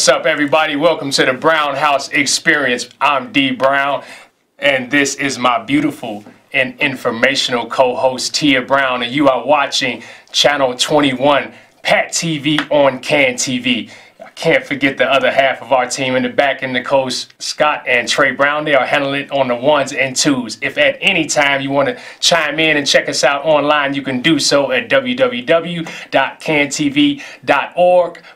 What's up, everybody? Welcome to the Brown House Experience. I'm D Brown, and this is my beautiful and informational co host, Tia Brown, and you are watching Channel 21, Pat TV on Can TV. Can't forget the other half of our team in the back in the coast, Scott and Trey Brown. They are handling it on the ones and twos. If at any time you want to chime in and check us out online, you can do so at www.cantv.org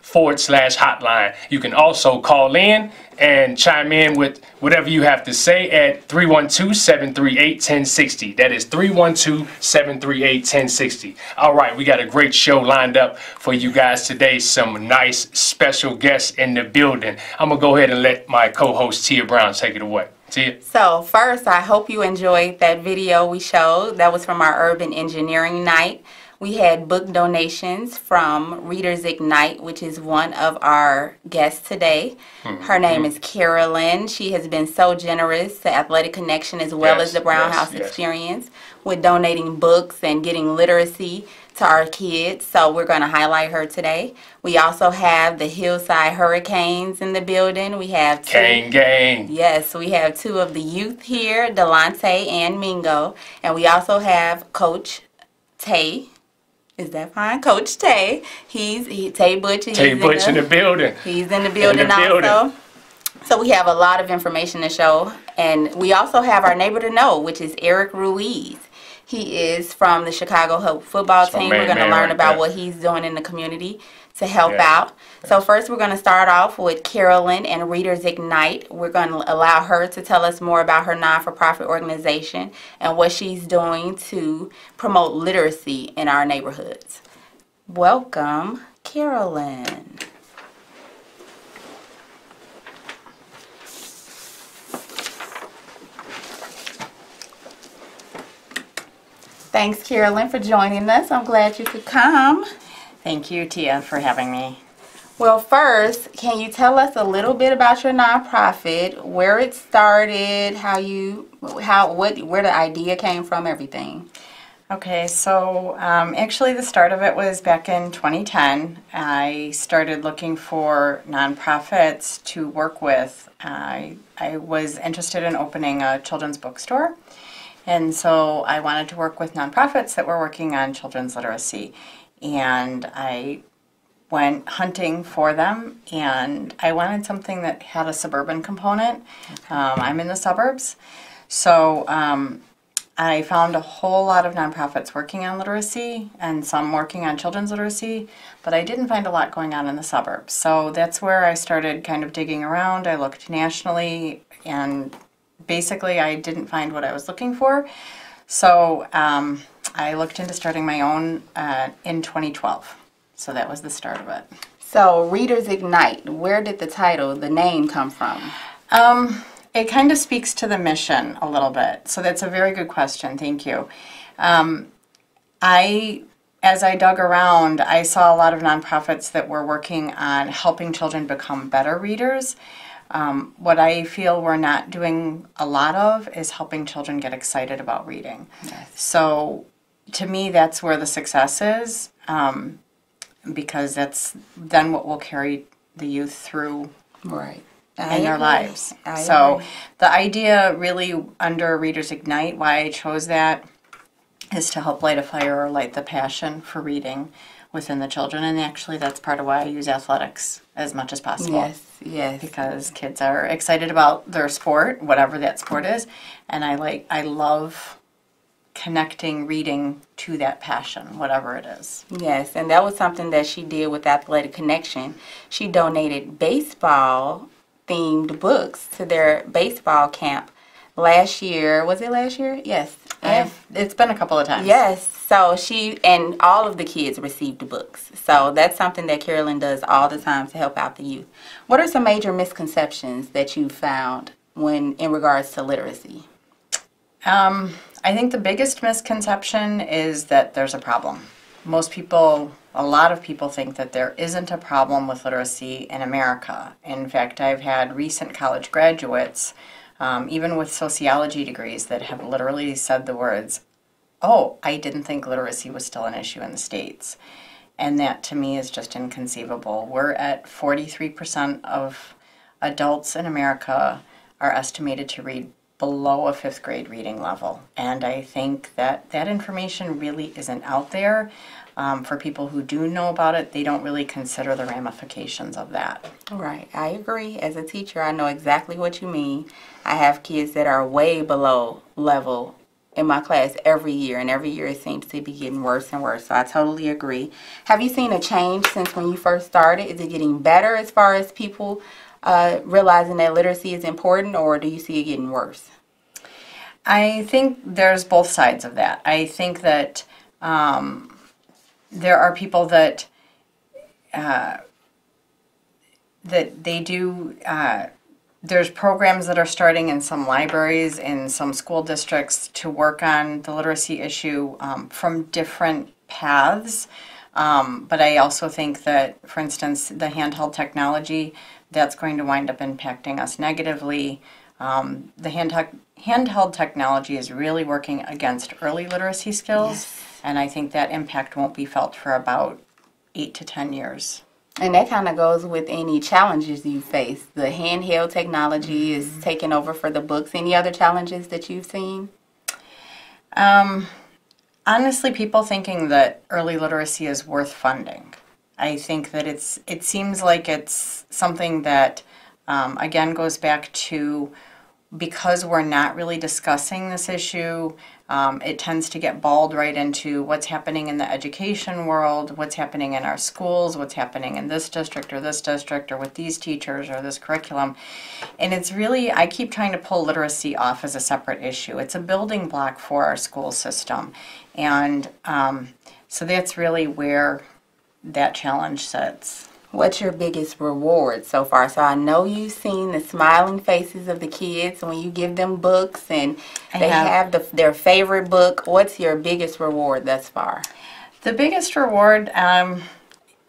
forward slash hotline. You can also call in and chime in with whatever you have to say at 312-738-1060. That is 312-738-1060. All right, we got a great show lined up for you guys today. Some nice special guests in the building. I'm going to go ahead and let my co-host Tia Brown take it away. Tia. So first, I hope you enjoyed that video we showed. That was from our Urban Engineering Night. We had book donations from Readers Ignite, which is one of our guests today. Mm-hmm. Her name is Carolyn. She has been so generous to Athletic Connection as well yes, as the Brown yes, House yes. Experience with donating books and getting literacy to our kids. So we're going to highlight her today. We also have the Hillside Hurricanes in the building. We have two, Gang Gang. Yes, we have two of the youth here, Delonte and Mingo. And we also have Coach Tay is that fine? Coach Tay. He's he, Tay Butch. Tay Butch in the, in the, building. He's in the building in the also. Building. So we have a lot of information to show. And we also have our neighbor to know, which is Eric Ruiz. He is from the Chicago Hope football team. We're going to learn right about there. what he's doing in the community to help yes. out. So first we're going to start off with Carolyn and Readers Ignite. We're going to allow her to tell us more about her non-for-profit organization and what she's doing to promote literacy in our neighborhoods. Welcome, Carolyn. Thanks, Carolyn, for joining us. I'm glad you could come. Thank you, Tia, for having me. Well, first, can you tell us a little bit about your nonprofit, where it started, how you, how, what, where the idea came from, everything? Okay, so um, actually the start of it was back in 2010. I started looking for nonprofits to work with. I, I was interested in opening a children's bookstore, and so I wanted to work with nonprofits that were working on children's literacy and I went hunting for them and I wanted something that had a suburban component. Um, I'm in the suburbs. So um, I found a whole lot of nonprofits working on literacy and some working on children's literacy, but I didn't find a lot going on in the suburbs. So that's where I started kind of digging around. I looked nationally and basically I didn't find what I was looking for. So um, I looked into starting my own uh, in 2012. So that was the start of it. So Readers Ignite, where did the title, the name come from? Um, it kind of speaks to the mission a little bit. So that's a very good question. Thank you. Um, I, as I dug around, I saw a lot of nonprofits that were working on helping children become better readers. Um, what I feel we're not doing a lot of is helping children get excited about reading. Yes. So to me, that's where the success is, um, because that's then what will carry the youth through right in their lives. I so agree. the idea really under Readers Ignite, why I chose that, is to help light a fire or light the passion for reading within the children. And actually, that's part of why I use athletics as much as possible. Yes, yes. Because kids are excited about their sport, whatever that sport is, and I like, I love connecting reading to that passion, whatever it is. Yes, and that was something that she did with Athletic Connection. She donated baseball themed books to their baseball camp last year. Was it last year? Yes. And it's been a couple of times. Yes. So she and all of the kids received books. So that's something that Carolyn does all the time to help out the youth. What are some major misconceptions that you found when in regards to literacy? Um, I think the biggest misconception is that there's a problem. Most people, a lot of people think that there isn't a problem with literacy in America. In fact, I've had recent college graduates, um, even with sociology degrees, that have literally said the words, oh, I didn't think literacy was still an issue in the States. And that to me is just inconceivable. We're at 43% of adults in America are estimated to read below a fifth grade reading level. And I think that that information really isn't out there. Um, for people who do know about it, they don't really consider the ramifications of that. Right, I agree. As a teacher, I know exactly what you mean. I have kids that are way below level in my class every year, and every year it seems to be getting worse and worse. So I totally agree. Have you seen a change since when you first started? Is it getting better as far as people uh, realizing that literacy is important, or do you see it getting worse? I think there's both sides of that. I think that um, there are people that uh, that they do. Uh, there's programs that are starting in some libraries in some school districts to work on the literacy issue um, from different paths. Um, but I also think that, for instance, the handheld technology that's going to wind up impacting us negatively. Um, the handheld handheld technology is really working against early literacy skills. Yes and I think that impact won't be felt for about eight to 10 years. And that kind of goes with any challenges you face. The handheld technology mm-hmm. is taking over for the books. Any other challenges that you've seen? Um, honestly, people thinking that early literacy is worth funding. I think that it's it seems like it's something that um, again goes back to because we're not really discussing this issue um, it tends to get balled right into what's happening in the education world, what's happening in our schools, what's happening in this district or this district or with these teachers or this curriculum. And it's really, I keep trying to pull literacy off as a separate issue. It's a building block for our school system. And um, so that's really where that challenge sets. What's your biggest reward so far? So I know you've seen the smiling faces of the kids when you give them books and they have, have the, their favorite book. What's your biggest reward thus far? The biggest reward um,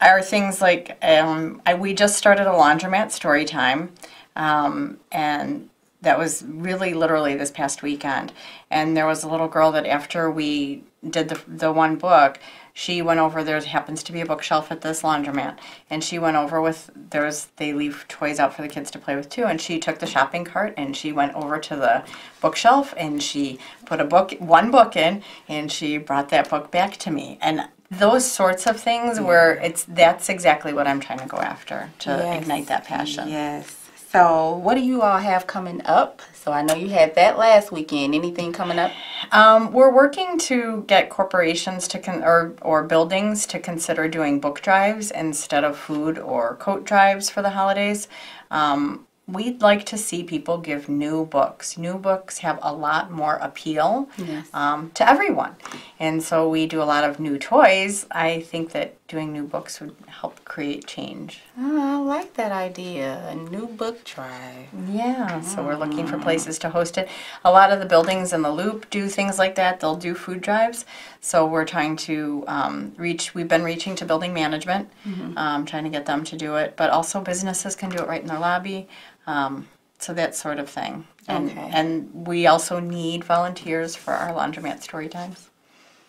are things like um, I, we just started a laundromat story time, um, and that was really literally this past weekend. And there was a little girl that after we did the the one book, she went over there happens to be a bookshelf at this laundromat and she went over with there's they leave toys out for the kids to play with too and she took the shopping cart and she went over to the bookshelf and she put a book one book in and she brought that book back to me and those sorts of things where it's that's exactly what I'm trying to go after to yes. ignite that passion. Yes. So, what do you all have coming up? So, I know you had that last weekend. Anything coming up? Um, we're working to get corporations to con- or or buildings to consider doing book drives instead of food or coat drives for the holidays. Um, we'd like to see people give new books. New books have a lot more appeal yes. um, to everyone. And so we do a lot of new toys. I think that doing new books would help create change. Oh, I like that idea. A new book drive. Yeah, so we're looking for places to host it. A lot of the buildings in the loop do things like that. They'll do food drives. So we're trying to um, reach, we've been reaching to building management, mm-hmm. um, trying to get them to do it. But also businesses can do it right in their lobby. Um, so that sort of thing. And, okay. and we also need volunteers for our laundromat story times.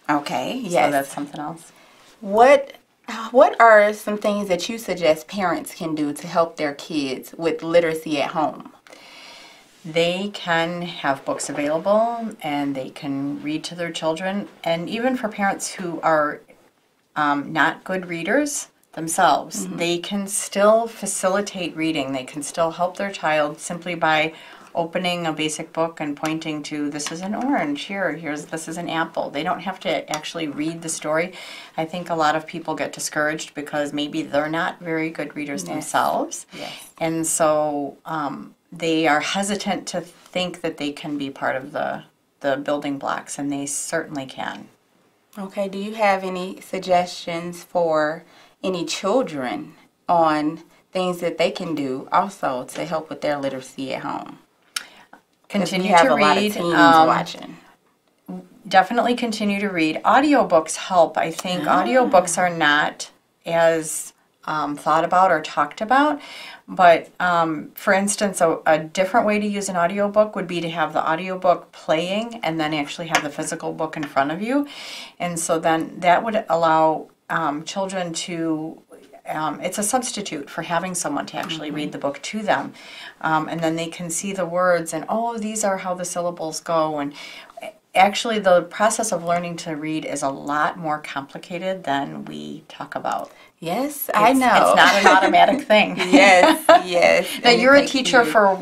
Okay, yes. So that's something else. What what are some things that you suggest parents can do to help their kids with literacy at home? They can have books available and they can read to their children. And even for parents who are um, not good readers, themselves. Mm-hmm. They can still facilitate reading. They can still help their child simply by opening a basic book and pointing to this is an orange here here's this is an apple they don't have to actually read the story i think a lot of people get discouraged because maybe they're not very good readers yes. themselves yes. and so um, they are hesitant to think that they can be part of the the building blocks and they certainly can okay do you have any suggestions for any children on things that they can do also to help with their literacy at home. Continue to read. Um, watching. Definitely continue to read. Audiobooks help. I think ah. audiobooks are not as um, thought about or talked about. But um, for instance, a, a, different way to use an audiobook would be to have the audiobook playing and then actually have the physical book in front of you. And so then that would allow um, children to um, it's a substitute for having someone to actually read the book to them. Um, and then they can see the words and, oh, these are how the syllables go. And actually, the process of learning to read is a lot more complicated than we talk about. Yes, I know. It's not an automatic thing. yes, yes. now, you're a teacher for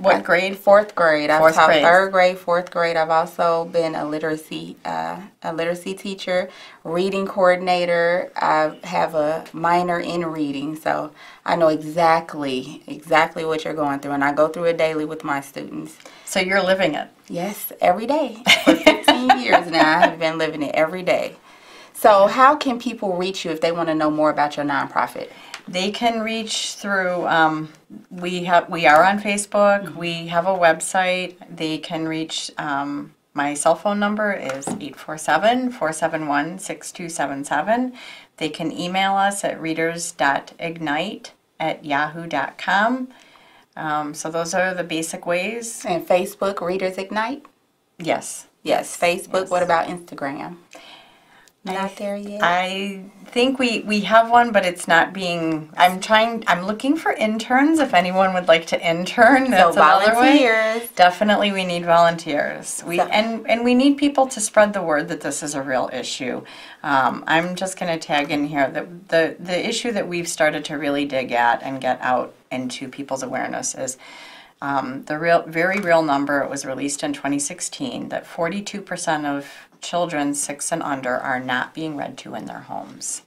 what grade? Fourth grade. I've taught grade. third grade, fourth grade. I've also been a literacy uh, a literacy teacher, reading coordinator. I have a minor in reading, so I know exactly exactly what you're going through, and I go through it daily with my students. So you're living it. Yes, every day for 15 years now. I have been living it every day. So, how can people reach you if they want to know more about your nonprofit? They can reach through. Um, we have we are on Facebook. Mm-hmm. We have a website. They can reach. Um, my cell phone number is 847-471-6277. They can email us at readers.ignite at yahoo.com. Um, so those are the basic ways. And Facebook, Readers Ignite? Yes. Yes, Facebook. Yes. What about Instagram? Not there yet. I think we we have one, but it's not being. I'm trying. I'm looking for interns. If anyone would like to intern, that's so volunteers. Definitely, we need volunteers. We so. and and we need people to spread the word that this is a real issue. Um, I'm just going to tag in here that the the issue that we've started to really dig at and get out into people's awareness is. Um, the real, very real number, it was released in 2016, that 42% of children six and under are not being read to in their homes.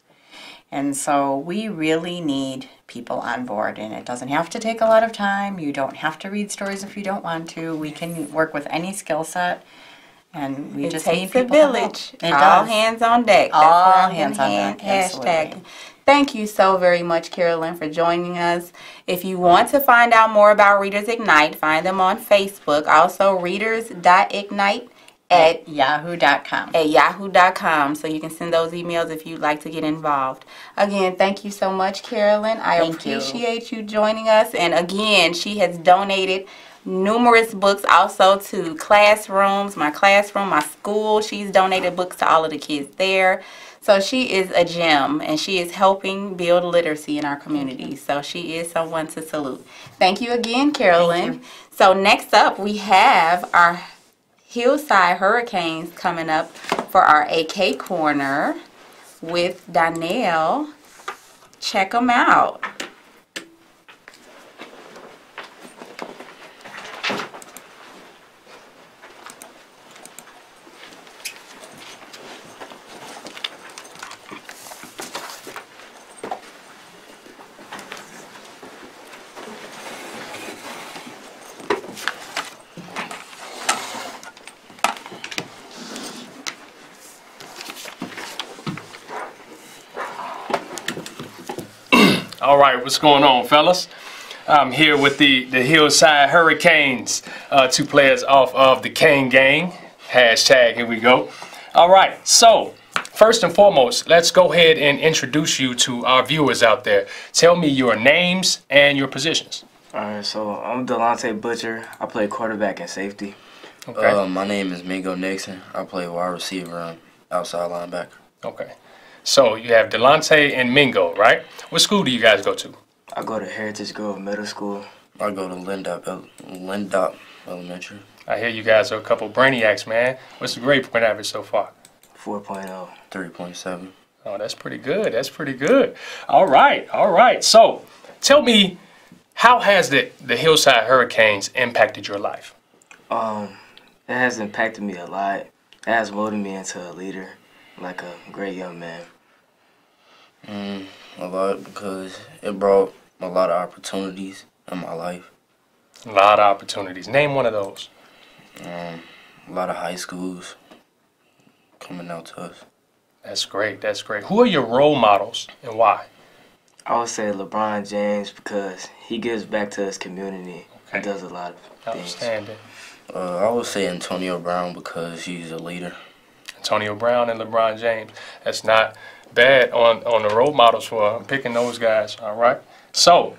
And so we really need people on board, and it doesn't have to take a lot of time. You don't have to read stories if you don't want to. We can work with any skill set, and we it just takes need people. a village. It All does. hands on deck. All hands on deck. Hashtag. Thank you so very much, Carolyn, for joining us. If you want to find out more about Readers Ignite, find them on Facebook. Also, readers.ignite at yahoo.com. At yahoo.com. So you can send those emails if you'd like to get involved. Again, thank you so much, Carolyn. I thank appreciate you. you joining us. And again, she has donated numerous books also to classrooms, my classroom, my school. She's donated books to all of the kids there. So she is a gem and she is helping build literacy in our community. So she is someone to salute. Thank you again, Carolyn. You. So next up we have our Hillside Hurricanes coming up for our AK Corner with Donnell. Check them out. All right, what's going on, fellas? I'm here with the, the Hillside Hurricanes, uh, two players off of the Kane Gang. Hashtag, here we go. All right, so first and foremost, let's go ahead and introduce you to our viewers out there. Tell me your names and your positions. All right, so I'm Delonte Butcher. I play quarterback and safety. Okay. Uh, my name is Mingo Nixon. I play wide receiver and outside linebacker. Okay. So you have Delonte and Mingo, right? What school do you guys go to? I go to Heritage Grove Middle School. I go to Lindop, Lindop Elementary. I hear you guys are a couple brainiacs, man. What's the grade point average so far? 4.0. 3.7. Oh, that's pretty good. That's pretty good. All right, all right. So, tell me, how has the, the Hillside Hurricanes impacted your life? Um, it has impacted me a lot. It has molded me into a leader, like a great young man. Mm, a lot because it brought a lot of opportunities in my life. A lot of opportunities. Name one of those. Um, a lot of high schools coming out to us. That's great. That's great. Who are your role models and why? I would say LeBron James because he gives back to his community okay. and does a lot of things. Outstanding. Uh, I would say Antonio Brown because he's a leader. Antonio Brown and LeBron James. That's not bad on, on the role models for picking those guys, all right? So,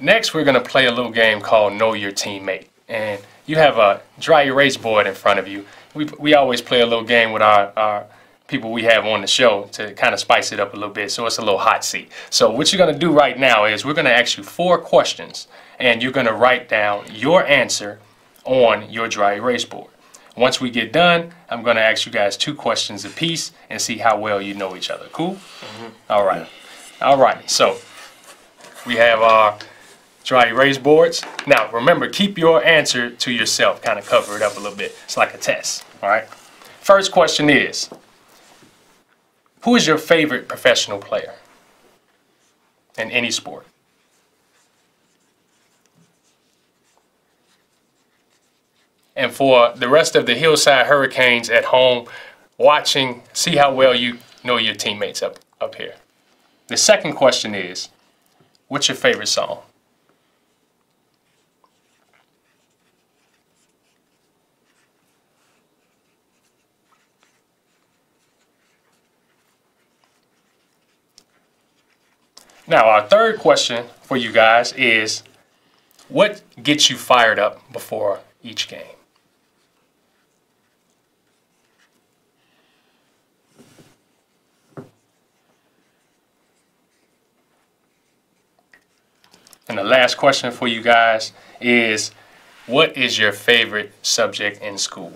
next we're going to play a little game called Know Your Teammate. And you have a dry erase board in front of you. We, we always play a little game with our, our people we have on the show to kind of spice it up a little bit. So it's a little hot seat. So what you're going to do right now is we're going to ask you four questions and you're going to write down your answer on your dry erase board. Once we get done, I'm going to ask you guys two questions apiece and see how well you know each other. Cool? Mm-hmm. All right. All right. So we have our dry erase boards. Now, remember, keep your answer to yourself. Kind of cover it up a little bit. It's like a test. All right. First question is Who is your favorite professional player in any sport? And for the rest of the Hillside Hurricanes at home watching, see how well you know your teammates up, up here. The second question is, what's your favorite song? Now, our third question for you guys is, what gets you fired up before each game? And the last question for you guys is what is your favorite subject in school?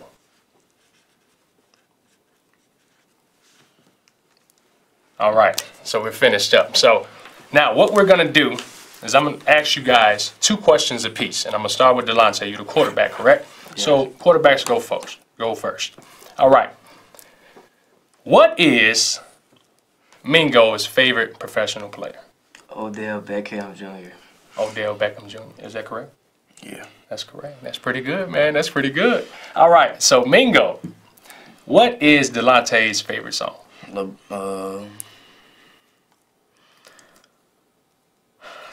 All right, so we're finished up. So now what we're gonna do is I'm gonna ask you guys two questions apiece, and I'm gonna start with Delonte. You're the quarterback, correct? Yes. So quarterbacks go first. Go first. All right. What is Mingo's favorite professional player? Odell Beckham Jr. Odell Beckham Jr. Is that correct? Yeah. That's correct. That's pretty good, man. That's pretty good. All right. So, Mingo, what is Delonte's favorite song? Uh, I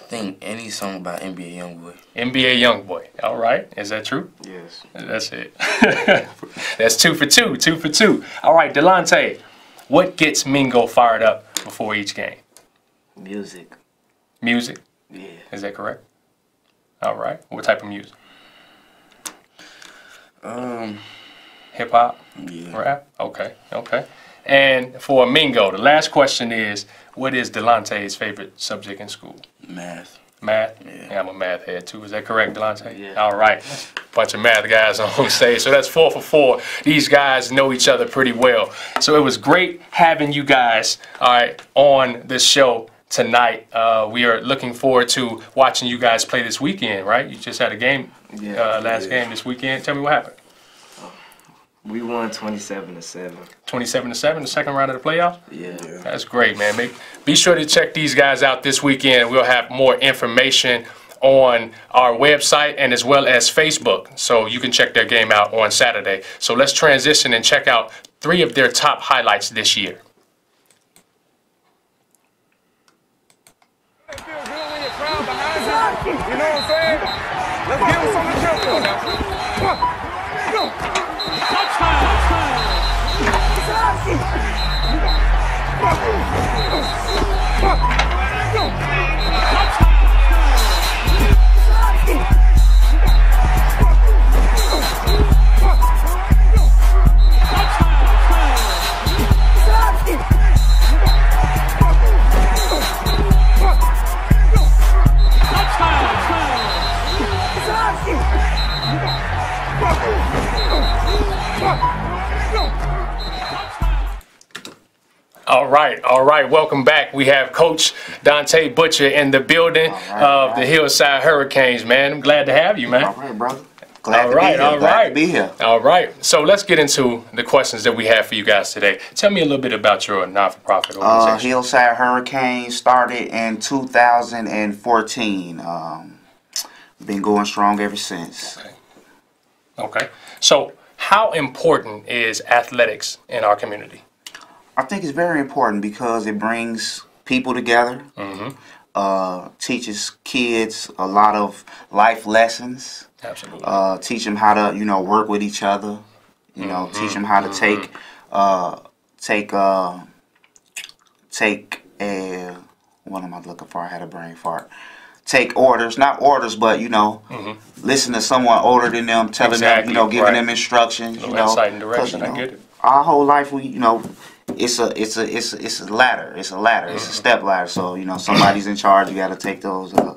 think any song about NBA YoungBoy. NBA YoungBoy. All right. Is that true? Yes. That's it. That's two for two. Two for two. All right, Delonte, what gets Mingo fired up before each game? Music. Music. Yeah. Is that correct? All right. What type of music? Um, hip hop. Yeah. Rap. Okay. Okay. And for Mingo, the last question is, what is Delonte's favorite subject in school? Math. Math? Yeah. yeah. I'm a math head too. Is that correct, Delonte? Yeah. All right. Bunch of math guys on stage. So that's four for four. These guys know each other pretty well. So it was great having you guys, all right, on this show tonight. Uh, we are looking forward to watching you guys play this weekend, right? You just had a game, Yeah, uh, last yeah. game this weekend. Tell me what happened. We won 27 to 7. 27 to 7, the second round of the playoffs? Yeah. That's great, man. Make, be sure to check these guys out this weekend. We'll have more information on our website and as well as Facebook. So you can check their game out on Saturday. So let's transition and check out three of their top highlights this year. It feel good when your crowd behind you. You know what I'm saying? Let's give All right, all right. Welcome back. We have Coach Dante Butcher in the building right, of all the. Hillside Hurricanes, man. I'm glad to have you, man. All right, brother. Glad All to right, be here. all Glad right. to be here. All right. So let's get into the questions that we have for you guys today. Tell me a little bit about your non-for-profit Uh, organization. Hillside Hurricanes started in 2014. Um, been going strong ever since. Okay. okay. So how important is athletics in our community? I think it's very important because it brings people together, Mm-hmm. uh, teaches kids a lot of life lessons, Absolutely. uh, teach them how to, you know, work with each other, you know, Mm-hmm. teach them how to take, uh, take, uh, take a, what am I looking for? I had a brain fart. Take orders, not orders, but you know, listen to someone older than them, telling Mm-hmm. Exactly, them, you know, giving right. them instructions. You know, insight and direction, you I get it. Our whole life, we, you know, it's a it's a it's a, it's a ladder. It's a ladder. It's a step ladder. So you know somebody's in charge. You got to take those uh,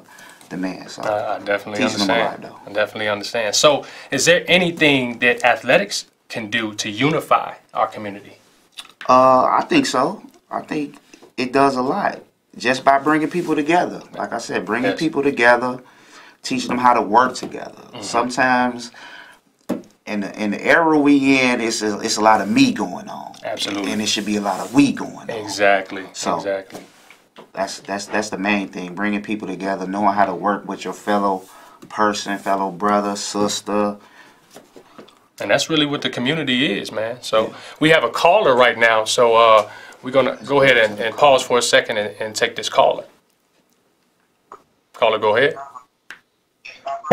demands. So I, I definitely teaching them a lot, understand. though. I definitely understand. So, is there anything that athletics can do to unify our community? Uh, I think so. I think it does a lot just by bringing people together. Like I said, bringing Yes. people together, teaching them how to work together. Mm-hmm. Sometimes. In the, in the era we in, it's a, it's a lot of me going on. Absolutely. And it should be a lot of we going on. Exactly. So- exactly. That's that's that's the main thing. Bringing people together, knowing how to work with your fellow person, fellow brother, sister. And that's really what the community is, man. So we have a caller right now. So uh, we're gonna go ahead and, and pause for a second and, and take this caller. Caller, go ahead.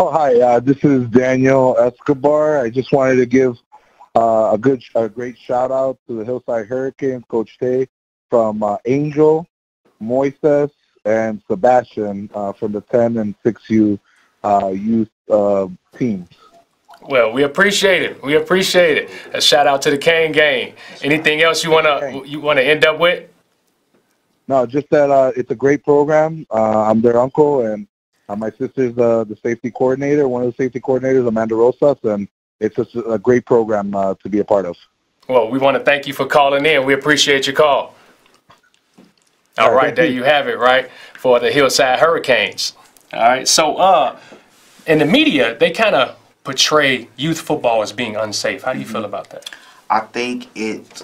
Oh, hi. Uh, this is Daniel Escobar. I just wanted to give uh, a good, a great shout out to the Hillside Hurricanes, Coach Tay, from uh, Angel, Moises, and Sebastian uh, from the 10 and 6U uh, youth uh, teams. Well, we appreciate it. We appreciate it. A shout out to the Kane gang. Anything else you wanna you wanna end up with? No, just that uh, it's a great program. Uh, I'm their uncle, and uh, my sister's uh, the safety coordinator, one of the safety coordinators, Amanda Rosas, and it's just a great program uh, to be a part of. Well, we want to thank you for calling in. We appreciate your call. All All right, right, there you. you have it, right? For the Hillside Hurricanes. All right, so uh, in the media, they kind of portray youth football as being unsafe. How do you feel about that? I think it,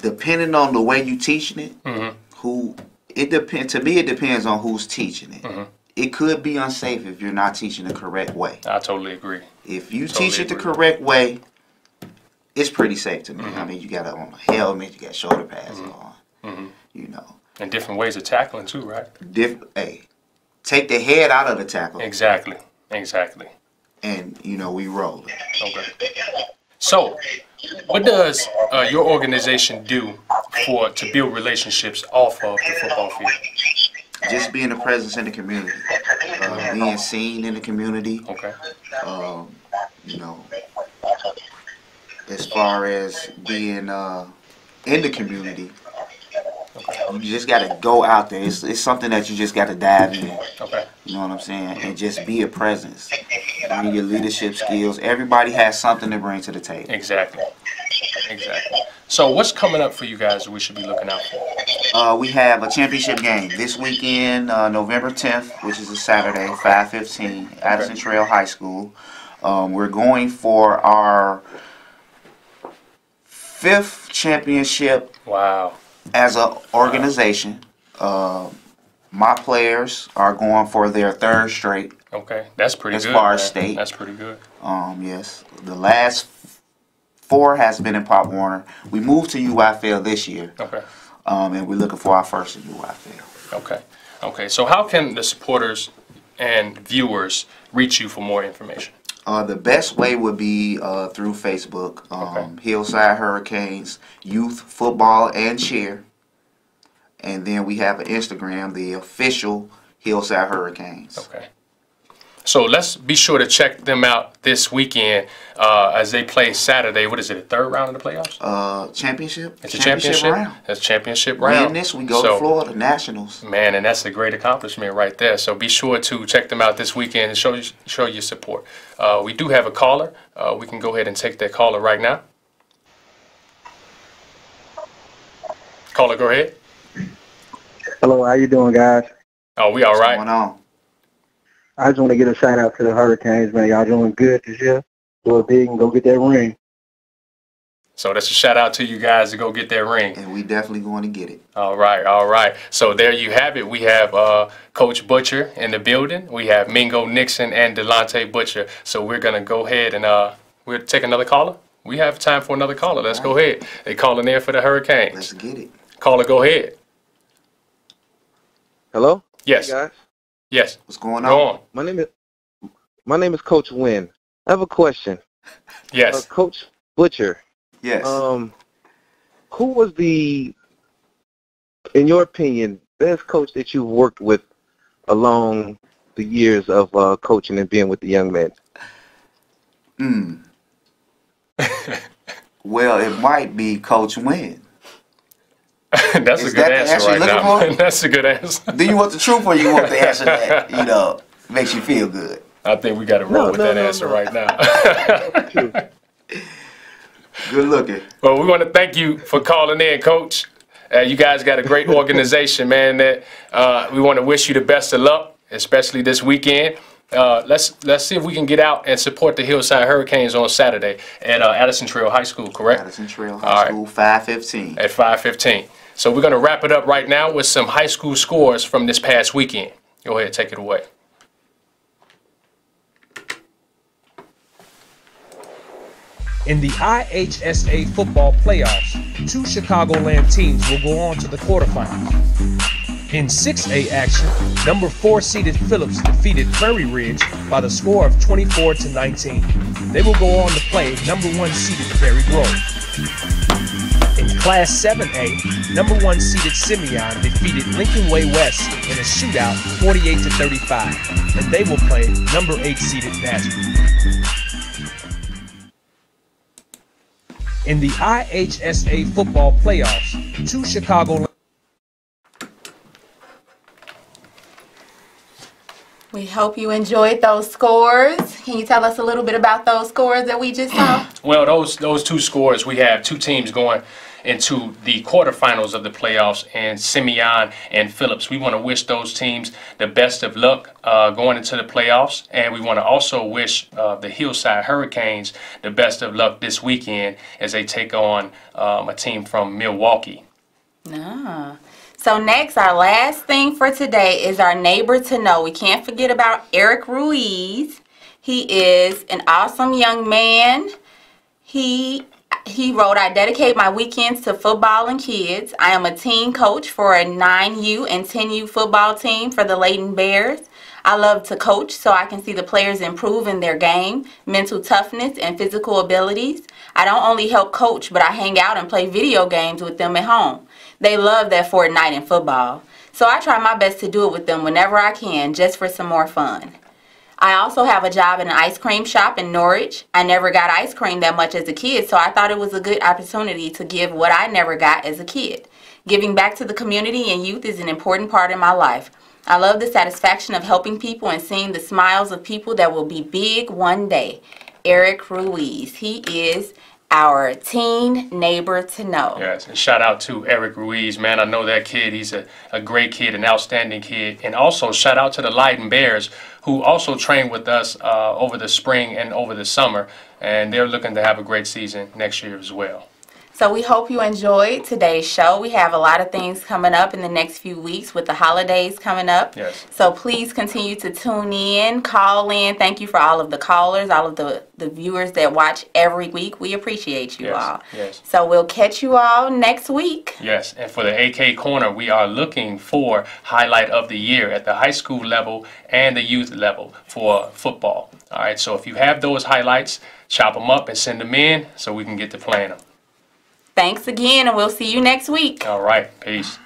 depending on the way you teaching it, Mm-hmm. who it depend. To me, it depends on who's teaching it. Mm-hmm. It could be unsafe if you're not teaching the correct way. I totally agree. If you Totally teach it the agree. correct way, it's pretty safe to me. Mm-hmm. I mean, you got it on a helmet, you got shoulder pads on. Mm-hmm. You know, And different ways of tackling too, right? diff. Hey, take the head out of the tackle, Exactly. Exactly. and you know we roll. Okay. So, what does uh, your organization do for to build relationships off of the football field? Just being a presence in the community, uh, being seen in the community. Okay. um, you know, as far as being uh, in the community, you just got to go out there. It's, it's something that you just got to dive in. Okay. You know what I'm saying? And just be a presence. Bring your leadership skills. Everybody has something to bring to the table. Exactly. Exactly. So, what's coming up for you guys that we should be looking out for? Uh, we have a championship game this weekend, uh, November 10th, which is a Saturday, 5:15, Addison Trail High School. Um, we're going for our fifth championship Wow. as an organization. Uh, my players are going for their third straight. Okay. That's pretty good. As good. far as state. That's pretty good. Um, yes, the last four has been in Pop Warner. We moved to UIFL this year, Okay. Um, and we're looking for our first in UIFL. Okay. Okay. So, how can the supporters and viewers reach you for more information? Uh, the best way would be uh, through Facebook, um, Hillside Hurricanes Youth Football and Cheer, and then we have an Instagram, the official Hillside Hurricanes. Okay. So let's be sure to check them out this weekend uh, as they play Saturday. What is it? The third round of the playoffs? Uh, championship. It's a championship. round. That's championship round. Win this, we go So- to Florida Nationals. Man, and that's a great accomplishment right there. So be sure to check them out this weekend and show show your support. Uh, we do have a caller. Uh, we can go ahead and take that caller right now. Caller, go ahead. Hello, how you doing, guys? Oh, we all What's right. going on? I just want to get a shout out to the Hurricanes, man. Y'all doing good this year. Do it big and go get that ring. So that's a shout out to you guys to go get that ring. And we definitely going to get it. All right, all right. So there you have it. We have uh, Coach Butcher in the building. We have Mingo Nixon and Delonte Butcher. So we're gonna go ahead and uh, we'll take another caller. We have time for another caller. Let's go ahead. They calling in for the Hurricanes. Let's get it. Caller, go ahead. Hello? Yes, Hey guys. Yes. What's going Go on? on. My name is my name is Coach Wynn. I have a question. Uh, Yes. Coach Butcher. Yes. Um who was the in your opinion, best coach that you've worked with along the years of uh, coaching and being with the young men? Hmm. well, it might be Coach Wynn. That's Is a good that the answer answer right you're now. for? That's a good answer. Do you want the truth or you want the answer that you know makes you feel good? I think we got to roll No, with no, that no, answer no. right now. Good looking. well, we want to thank you for calling in, Coach. Uh, you guys got a great organization, man. That uh, we want to wish you the best of luck, especially this weekend. Uh, let's let's see if we can get out and support the Hillside Hurricanes on Saturday at uh, Addison Trail High School. Correct? Addison Trail All High right. School, five fifteen. at 5:15. So we're gonna wrap it up right now with some high school scores from this past weekend. Go ahead, take it away. In the IHSA football playoffs, two Chicagoland teams will go on to the quarterfinals. In 6A action, number 4 seeded Phillips defeated Prairie Ridge by the score of 24 to 19. They will go on to play number 1 seeded Prairie Grove. In Class 7A, number 1 seeded Simeon defeated Lincoln Way West in a shootout 48 to 35, and they will play number 8 seeded Nazareth. In the IHSA football playoffs, two Chicago We hope you enjoyed those scores. Can you tell us a little bit about those scores that we just saw? Well, those those two scores, we have two teams going into the quarterfinals of the playoffs, and Simeon and Phillips. We want to wish those teams the best of luck uh, going into the playoffs, and we want to also wish uh, the Hillside Hurricanes the best of luck this weekend as they take on um, a team from Milwaukee. No. So next, our last thing for today is our neighbor to know. We can't forget about Eric Ruiz. He is an awesome young man. He he wrote, I dedicate my weekends to football and kids. I am a team coach for a 9U and 10U football team for the Leighton Bears. I love to coach so I can see the players improve in their game, mental toughness, and physical abilities. I don't only help coach, but I hang out and play video games with them at home. They love that Fortnite and football. So I try my best to do it with them whenever I can, just for some more fun. I also have a job in an ice cream shop in Norridge. I never got ice cream that much as a kid, so I thought it was a good opportunity to give what I never got as a kid. Giving back to the community and youth is an important part in my life. I love the satisfaction of helping people and seeing the smiles of people that will be big one day. Eric Ruiz. He is our teen neighbor to know. Yes, and shout out to Eric Ruiz, man. I know that kid. He's a, a great kid, an outstanding kid. And also shout out to the Leiden Bears, who also trained with us uh, over the spring and over the summer. And they're looking to have a great season next year as well. So we hope you enjoyed today's show. We have a lot of things coming up in the next few weeks with the holidays coming up. Yes. So please continue to tune in, call in. Thank you for all of the callers, all of the, the viewers that watch every week. We appreciate you Yes, all. yes. So we'll catch you all next week. Yes, and for the AK Corner, we are looking for highlight of the year at the high school level and the youth level for football. All right, so if you have those highlights, chop them up and send them in so we can get to playing them. Thanks again, and we'll see you next week. All right, peace.